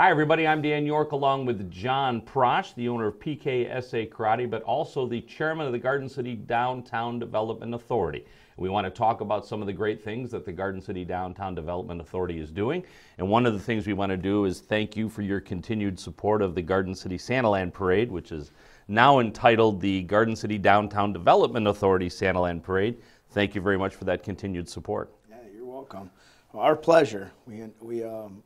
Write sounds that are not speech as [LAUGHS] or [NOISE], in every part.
Hi, everybody. I'm Dan York along with John Prosch, the owner of PKSA Karate, but also the chairman of the Garden City Downtown Development Authority. We want to talk about some of the great things that the Garden City Downtown Development Authority is doing. And one of the things we want to do is thank you for your continued support of the Garden City Santaland Parade, which is now entitled the Garden City Downtown Development Authority Santaland Parade. Thank you very much for that continued support. Yeah, you're welcome. Well, our pleasure. We, we um,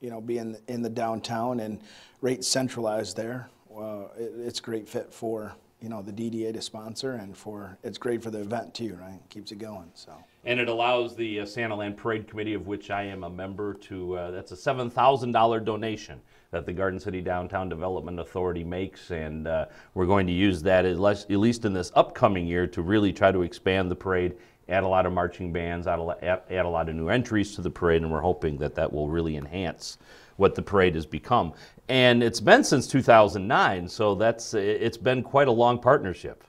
you know, being in the downtown and right centralized there, uh, it, it's great fit for you know the DDA to sponsor, and for it's great for the event too, right? Keeps it going. So. And it allows the uh, Santaland Parade Committee, of which I am a member, to uh, that's a seven thousand dollar donation that the Garden City Downtown Development Authority makes, and uh, we're going to use that at least in this upcoming year to really try to expand the parade add a lot of marching bands, add a, add, add a lot of new entries to the parade, and we're hoping that that will really enhance what the parade has become. And it's been since 2009, so that's it's been quite a long partnership.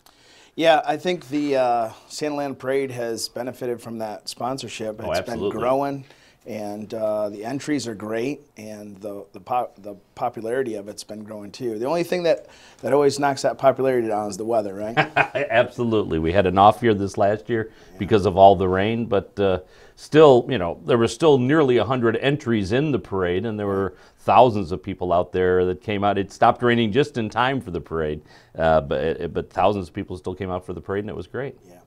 Yeah, I think the uh, Santaland Parade has benefited from that sponsorship. Oh, it's absolutely. been growing and uh, the entries are great, and the the, pop, the popularity of it's been growing too. The only thing that that always knocks that popularity down is the weather, right? [LAUGHS] Absolutely, we had an off year this last year yeah. because of all the rain, but uh, still, you know, there were still nearly hundred entries in the parade, and there were thousands of people out there that came out. It stopped raining just in time for the parade, uh, but but thousands of people still came out for the parade, and it was great. Yeah.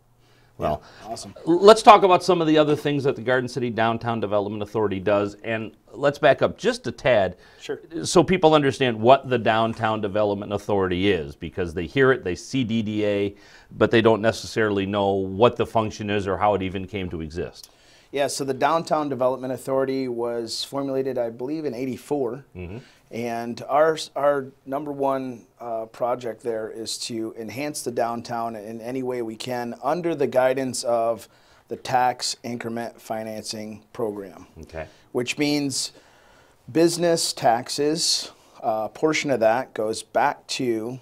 Well, yeah, awesome. Let's talk about some of the other things that the Garden City Downtown Development Authority does, and let's back up just a tad, sure. so people understand what the Downtown Development Authority is, because they hear it, they see DDA, but they don't necessarily know what the function is or how it even came to exist. Yeah, so the Downtown Development Authority was formulated, I believe, in '84. Mm-hmm. And our, our number one uh, project there is to enhance the downtown in any way we can under the guidance of the tax increment financing program. Okay. Which means business taxes, a uh, portion of that goes back to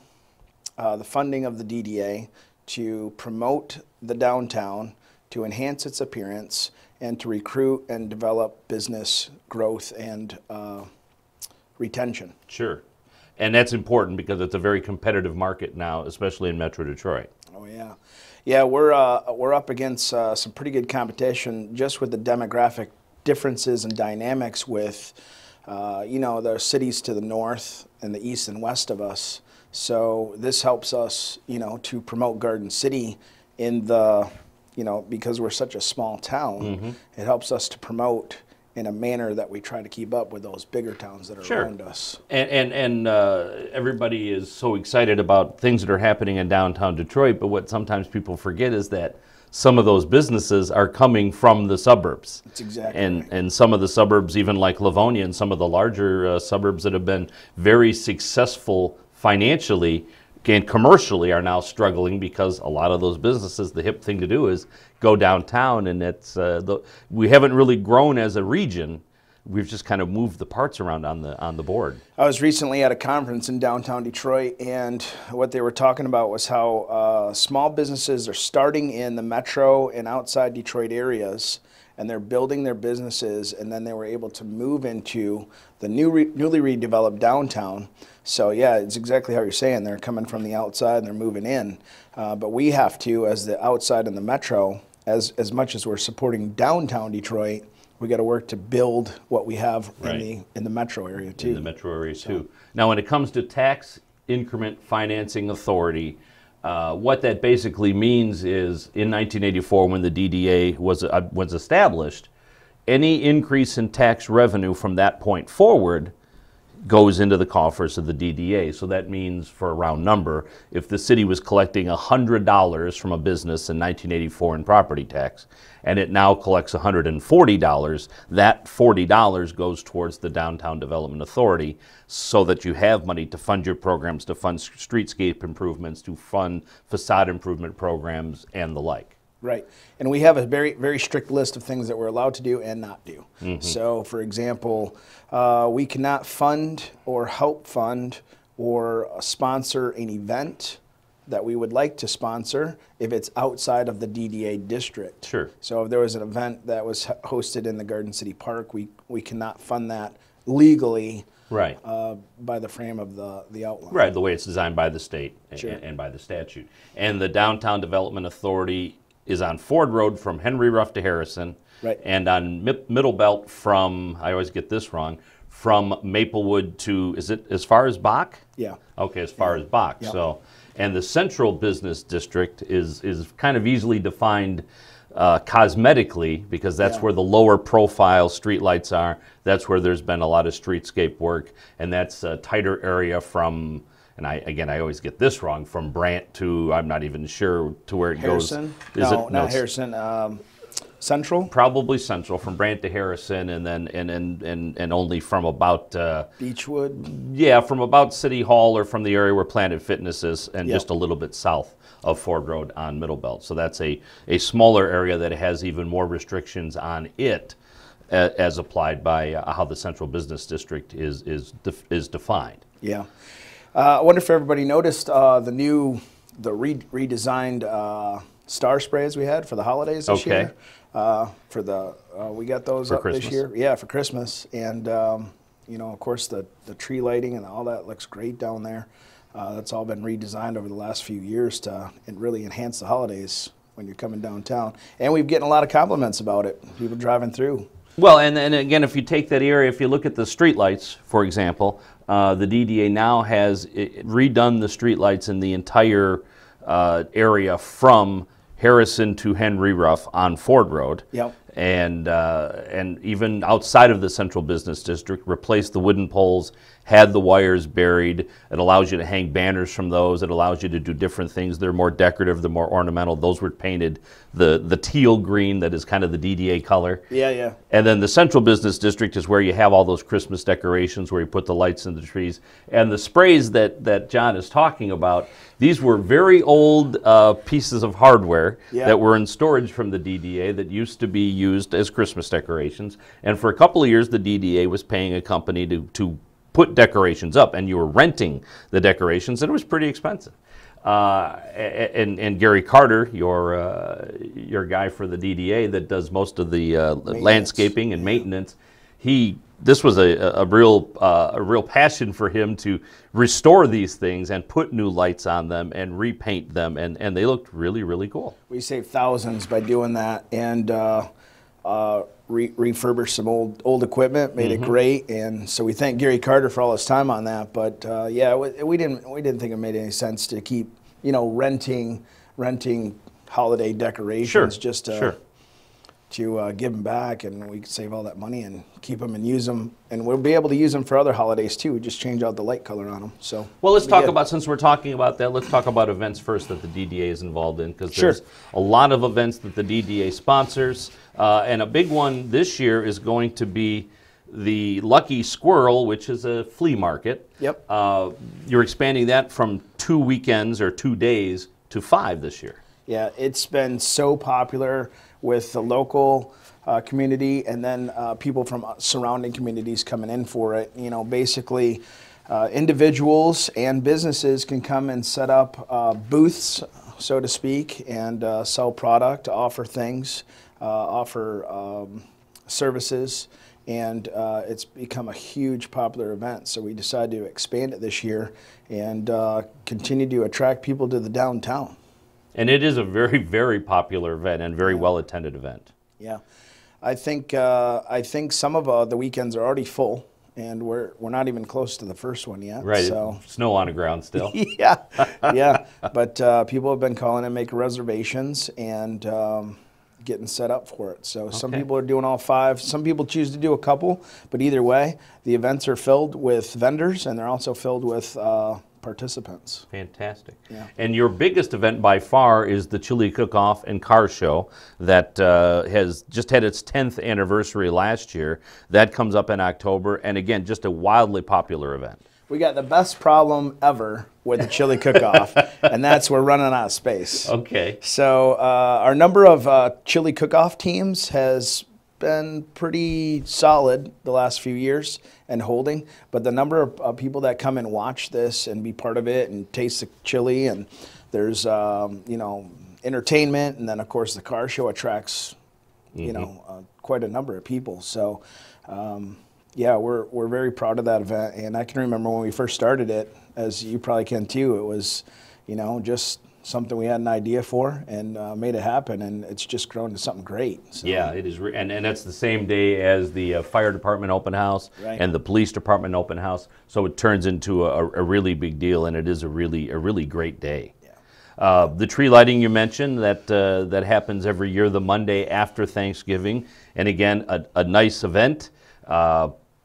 uh, the funding of the DDA to promote the downtown, to enhance its appearance, and to recruit and develop business growth and uh, retention. Sure. And that's important because it's a very competitive market now, especially in Metro Detroit. Oh yeah, yeah. We're uh, we're up against uh, some pretty good competition just with the demographic differences and dynamics with, uh, you know, the cities to the north and the east and west of us. So this helps us, you know, to promote Garden City in the, you know, because we're such a small town. Mm-hmm. It helps us to promote in a manner that we try to keep up with those bigger towns that are sure. around us. And and, and uh, everybody is so excited about things that are happening in downtown Detroit, but what sometimes people forget is that some of those businesses are coming from the suburbs. That's exactly and right. and some of the suburbs, even like Livonia, and some of the larger uh, suburbs that have been very successful financially and commercially are now struggling because a lot of those businesses, the hip thing to do is go downtown, and it's uh, the, we haven't really grown as a region. We've just kind of moved the parts around on the on the board. I was recently at a conference in downtown Detroit, and what they were talking about was how uh, small businesses are starting in the metro and outside Detroit areas and they're building their businesses, and then they were able to move into the new re- newly redeveloped downtown. So yeah, it's exactly how you're saying. They're coming from the outside and they're moving in, uh, but we have to, as the outside and the metro, as as much as we're supporting downtown Detroit, we got to work to build what we have right. in the in the metro area too. In the metro area so. too. Now, when it comes to tax increment financing authority. Uh, what that basically means is in 1984, when the DDA was, uh, was established, any increase in tax revenue from that point forward goes into the coffers of the DDA. So that means, for a round number, if the city was collecting $100 from a business in 1984 in property tax, and it now collects $140, that $40 goes towards the Downtown Development Authority so that you have money to fund your programs, to fund streetscape improvements, to fund facade improvement programs, and the like. Right. And we have a very, very strict list of things that we're allowed to do and not do. Mm-hmm. So, for example, uh, we cannot fund or help fund or sponsor an event that we would like to sponsor if it's outside of the DDA district. Sure. So, if there was an event that was hosted in the Garden City Park, we, we cannot fund that legally Right. uh, by the frame of the, the outline. Right, the way it's designed by the state Sure. and by the statute. And the Downtown Development Authority is on Ford Road from Henry Ruff to Harrison. Right. And on Mi- Middle Belt from, I always get this wrong, from Maplewood to, is it as far as Bach? Yeah. Okay, as far as Bach, so, and the central business district is, is kind of easily defined uh, cosmetically, because that's Yeah. where the lower profile streetlights are, that's where there's been a lot of streetscape work, and that's a tighter area from, and I, again, I always get this wrong, from Brant to, I'm not even sure to where it Harrison? goes. Is no, it- not it's Harrison. Um, Central? Probably central, from Brant to Harrison, and then, and, and, and, and only from about, uh, Beechwood? Yeah, from about City Hall or from the area where Planet Fitness is, and Yep. just a little bit south of Ford Road on Middle Belt. So that's a, a smaller area that has even more restrictions on it as applied by uh, how the Central Business District is, is, def- is defined. Yeah. Uh, I wonder if everybody noticed uh, the new, the re- redesigned uh, star sprays we had for the holidays this Okay. year. Uh, for the, uh, we got those For up Christmas? this year. Yeah, for Christmas. And, um, you know, of course, the, the tree lighting and all that looks great down there. Uh, that's all been redesigned over the last few years to really enhance the holidays when you're coming downtown. And we've getting a lot of compliments about it. People driving through. Well, and, and again, if you take that area, if you look at the streetlights, for example, uh, the DDA now has redone the streetlights in the entire uh, area from Harrison to Henry Ruff on Ford Road. Yep. And, uh, and even outside of the central business district, replaced the wooden poles, had the wires buried. It allows you to hang banners from those. It allows you to do different things. They're more decorative, they're more ornamental. Those were painted the, the teal green that is kind of the DDA color. Yeah, yeah. And then the central business district is where you have all those Christmas decorations, where you put the lights in the trees. And the sprays that, that John is talking about, these were very old uh, pieces of hardware Yeah. that were in storage from the DDA that used to be used as Christmas decorations. And for a couple of years, the DDA was paying a company to, to put decorations up, and you were renting the decorations, and it was pretty expensive. Uh, and, and Gary Carter, your uh, your guy for the DDA that does most of the uh, landscaping and maintenance, he this was a, a real uh, a real passion for him to restore these things and put new lights on them and repaint them, and, and they looked really really cool. We saved thousands by doing that and uh, uh, re- refurbished some old old equipment, made Mm-hmm. it great. And so we thank Gary Carter for all his time on that. But uh, yeah, we, we didn't we didn't think it made any sense to keep you know renting renting holiday decorations just to sure. To uh, give them back, and we could save all that money and keep them and use them, and we'll be able to use them for other holidays too. We just change out the light color on them. So Well, let's talk good. about since we're talking about that. Let's talk about events first that the DDA is involved in because Sure. there's a lot of events that the DDA sponsors, uh, and a big one this year is going to be the Lucky Squirrel, which is a flea market. Yep. Uh, you're expanding that from two weekends or two days to five this year. Yeah, it's been so popular with the local uh, community and then uh, people from surrounding communities coming in for it. You know, basically, uh, individuals and businesses can come and set up uh, booths, so to speak, and uh, sell product, offer things, uh, offer um, services. And uh, it's become a huge popular event. So we decided to expand it this year and uh, continue to attract people to the downtown. And it is a very, very popular event and very well attended event. Yeah, I think uh, I think some of uh, the weekends are already full, and we're we're not even close to the first one yet. Right. So Snow on the ground still. [LAUGHS] yeah, yeah. But uh, people have been calling and making reservations and um, getting set up for it. So some people are doing all five. Some people choose to do a couple. But either way, the events are filled with vendors, and they're also filled with uh, participants. Fantastic. Yeah. And your biggest event by far is the Chili Cook-Off and Car Show that uh, has just had its 10th anniversary last year. That comes up in October, and again, just a wildly popular event. We got the best problem ever with the chili cook-off, [LAUGHS] and that's we're running out of space. Okay. So uh, our number of uh, chili cook-off teams has been pretty solid the last few years and holding, but the number of uh, people that come and watch this and be part of it and taste the chili and there's um, you know entertainment and then of course the car show attracts you know uh, quite a number of people. So. Um, yeah, we're we're very proud of that event, and I can remember when we first started it, as you probably can too. It was, you know, just something we had an idea for and uh, made it happen, and it's just grown to something great. So. Yeah, it is, re- and and that's the same day as the uh, fire department open house Right. and the police department open house. So it turns into a, a really big deal, and it is a really a really great day. Yeah. Uh, the tree lighting you mentioned that uh, that happens every year, the Monday after Thanksgiving, and again a, a nice event.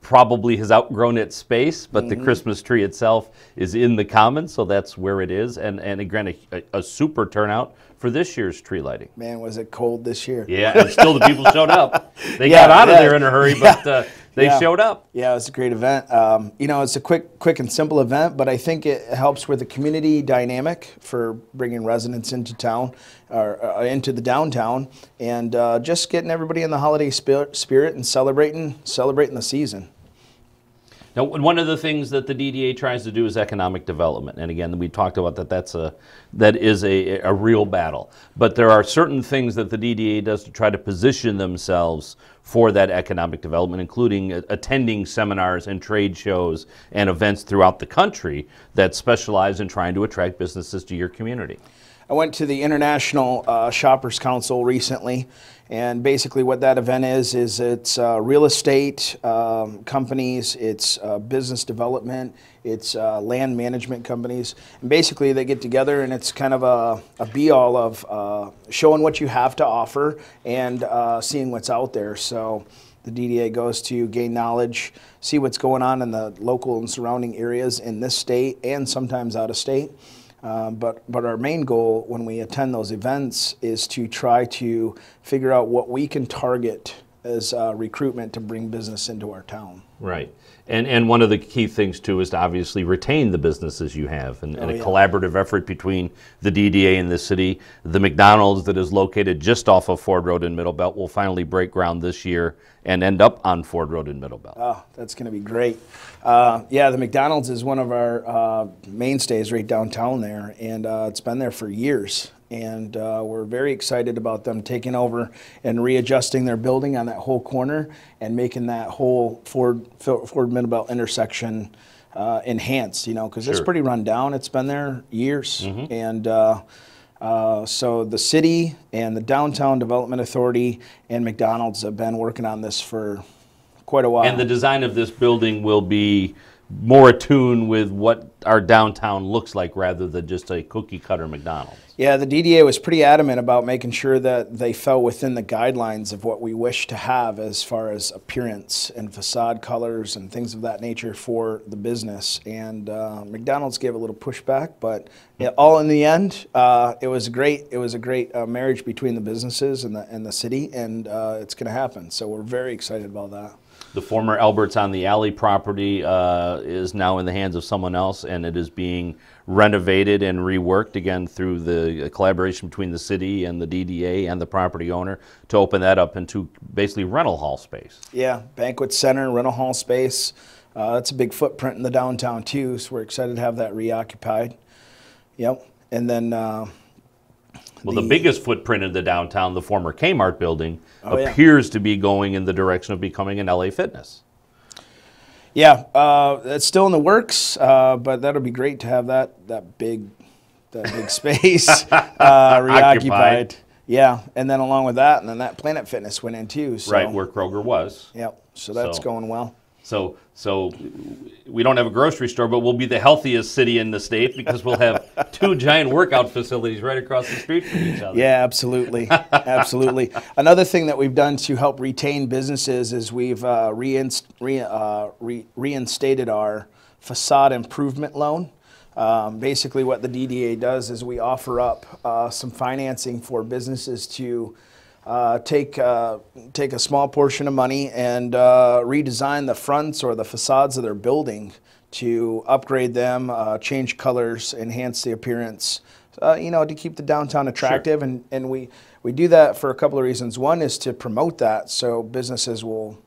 Probably has outgrown its space, but the Christmas tree itself is in the common, so that's where it is. And and again, a, a super turnout for this year's tree lighting. Man, was it cold this year? Yeah, and still the people showed up. [LAUGHS] They Yeah, got out of there in a hurry, [LAUGHS] but uh, they Yeah. showed up. Yeah, it was a great event. Um, you know, it's a quick, quick and simple event, but I think it helps with the community dynamic for bringing residents into town or uh, into the downtown, and uh, just getting everybody in the holiday spirit, spirit and celebrating, celebrating the season. Now, one of the things that the DDA tries to do is economic development, and again, we talked about that. That's a that is a, a real battle. But there are certain things that the DDA does to try to position themselves for that economic development, including attending seminars and trade shows and events throughout the country that specialize in trying to attract businesses to your community. I went to the International uh, Shoppers Council recently, and basically what that event is is it's uh, real estate um, companies, it's uh, business development, it's uh, land management companies, and basically they get together and it's kind of a, a be all of uh, showing what you have to offer and uh, seeing what's out there. So. The DDA goes to gain knowledge, see what's going on in the local and surrounding areas in this state and sometimes out of state. Um, but, but our main goal when we attend those events is to try to figure out what we can target as uh, recruitment to bring business into our town. Right. And, and one of the key things, too, is to obviously retain the businesses you have and, and Oh, a yeah. collaborative effort between the DDA and the city. The McDonald's that is located just off of Ford Road in Middlebelt will finally break ground this year and end up on Ford Road in Middlebelt. Oh, that's going to be great. Uh, yeah, the McDonald's is one of our uh, mainstays right downtown there, and uh, it's been there for years. And uh, we're very excited about them taking over and readjusting their building on that whole corner and making that whole Ford Ford Middlebelt intersection uh, enhanced. You know, because it's pretty run down. It's been there years, and. Uh, uh, so the city and the Downtown Development Authority and McDonald's have been working on this for quite a while. And the design of this building will be more attuned with what our downtown looks like rather than just a cookie cutter McDonald's. Yeah, the DDA was pretty adamant about making sure that they fell within the guidelines of what we wish to have as far as appearance and facade colors and things of that nature for the business. And uh, McDonald's gave a little pushback, but yeah, all in the end, uh, it was a great. It was a great uh, marriage between the businesses and the and the city, and uh, it's going to happen. So we're very excited about that. The former Alberts on the Alley property uh, is now in the hands of someone else, and it is being renovated and reworked again through the collaboration between the city and the DDA and the property owner to open that up into basically rental hall space. Yeah, banquet center, rental hall space. Uh, that's a big footprint in the downtown too, so we're excited to have that reoccupied. Yep, and then uh, Well, the, The- biggest footprint in the downtown, the former Kmart building, Oh, yeah. appears to be going in the direction of becoming an LA Fitness. yeah, uh, it's still in the works, uh, but that'll be great to have that that big that big space [LAUGHS] uh, reoccupied. Yeah, and then along with that, and then that Planet Fitness went in too. So, Right where Kroger was. Yep. So that's So- going well. So, so we don't have a grocery store, but we'll be the healthiest city in the state because we'll have [LAUGHS] two giant workout facilities right across the street from each other. Yeah, absolutely, absolutely. Another thing that we've done to help retain businesses is we've uh, reinst- re- uh, re- reinstated our facade improvement loan. Um, basically, what the DDA does is we offer up uh, some financing for businesses to uh, take uh, take a small portion of money and uh, redesign the fronts or the facades of their building to upgrade them, uh, change colors, enhance the appearance. Uh, you know, to keep the downtown attractive, and, and we we do that for a couple of reasons. One is to promote that, so businesses will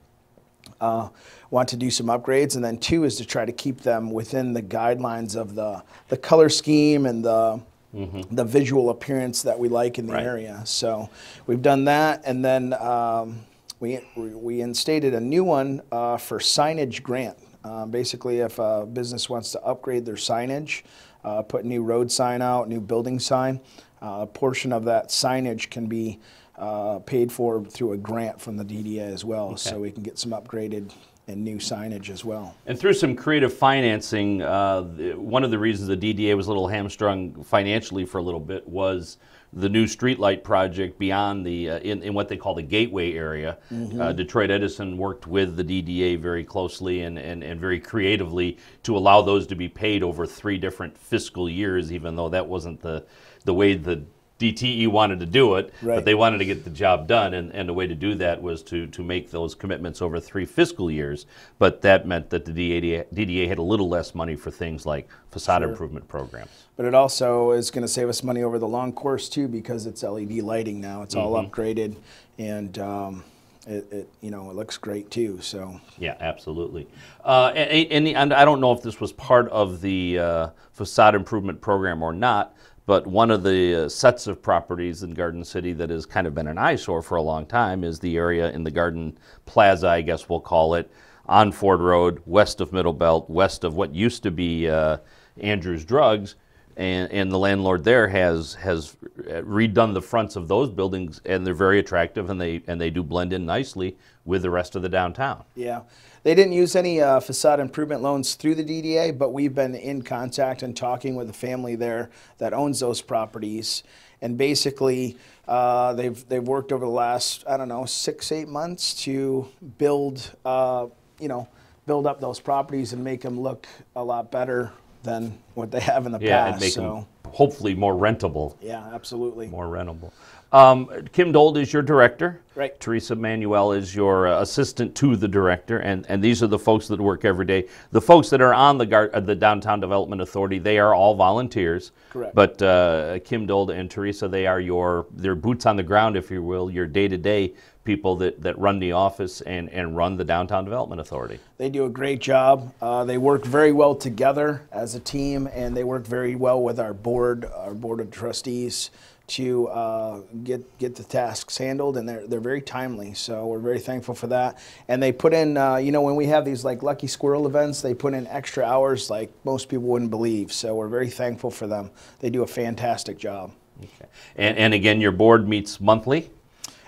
uh, want to do some upgrades, and then two is to try to keep them within the guidelines of the the color scheme and the the visual appearance that we like in the Right. area. So we've done that, and then um, we, we instated a new one uh, for signage grant. Uh, basically, if a business wants to upgrade their signage, uh, put new road sign out, new building sign, uh, a portion of that signage can be uh, paid for through a grant from the DDA as well. So we can get some upgraded and new signage as well. And through some creative financing, uh, one of the reasons the DDA was a little hamstrung financially for a little bit was the new streetlight project beyond the, uh, in, in what they call the gateway area. Uh, Detroit Edison worked with the DDA very closely and, and, and very creatively to allow those to be paid over three different fiscal years, even though that wasn't the, the way the DTE wanted to do it, but they wanted to get the job done, and, and the way to do that was to, to make those commitments over three fiscal years. But that meant that the DDA, DDA had a little less money for things like facade improvement programs. But it also is going to save us money over the long course too because it's LED lighting now. It's all upgraded, and um, it, it you know it looks great too. So Yeah, absolutely. Uh, and, and, and I don't know if this was part of the uh, facade improvement program or not, but one of the uh, sets of properties in Garden City that has kind of been an eyesore for a long time is the area in the Garden Plaza, I guess we'll call it, on Ford Road, west of Middle Belt, west of what used to be uh, Andrews Drugs. And, and the landlord there has has redone the fronts of those buildings, and they're very attractive, and they and they do blend in nicely with the rest of the downtown. yeah, they didn't use any uh, facade improvement loans through the DDA, but we've been in contact and talking with the family there that owns those properties, and basically uh, they've they've worked over the last I don't know six eight months to build uh, you know build up those properties and make them look a lot better than what they have in the Yeah, past. and make so. them hopefully more rentable. Yeah, absolutely. More rentable. Um, Kim Dold is your director. Right. Teresa Manuel is your uh, assistant to the director, and, and these are the folks that work every day. The folks that are on the Gar- uh, the Downtown Development Authority, they are all volunteers. Correct. But uh, Kim Dold and Teresa, they are your their boots on the ground, if you will, your day to day people that, that run the office and, and run the Downtown Development Authority. They do a great job. Uh, they work very well together as a team, and they work very well with our board, our board of trustees, to uh, get get the tasks handled. And they're they're very timely, so we're very thankful for that. And they put in, uh, you know, when we have these like Lucky Squirrel events, they put in extra hours like most people wouldn't believe. So we're very thankful for them. They do a fantastic job. Okay. And, and again, your board meets monthly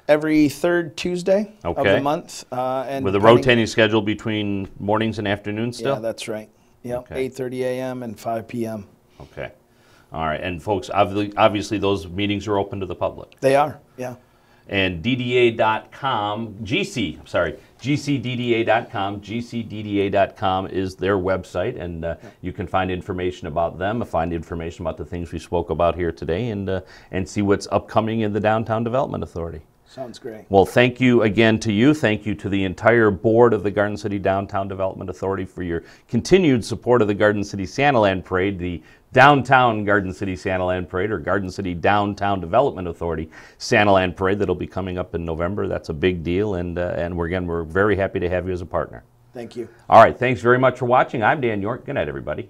Every third Tuesday of the month, uh, and with a rotating schedule between mornings and afternoons still? Yeah, that's right. Yep, Okay. 8:30 a.m. and 5 p.m. Okay. All right. And folks, obviously, obviously those meetings are open to the public. They are, yeah. And DDA.com, GC, I'm sorry, GCDDA.com, GCDDA.com is their website, and uh, you can find information about them, find information about the things we spoke about here today, and, uh, and see what's upcoming in the Downtown Development Authority. Sounds great. Well, thank you again to you. Thank you to the entire board of the Garden City Downtown Development Authority for your continued support of the Garden City Santa Land Parade, the Downtown Garden City Santa Land Parade, or Garden City Downtown Development Authority Santa Land Parade that'll be coming up in November. That's a big deal, and uh, and we're again we're very happy to have you as a partner. Thank you. All right, thanks very much for watching. I'm Dan York. Good night, everybody.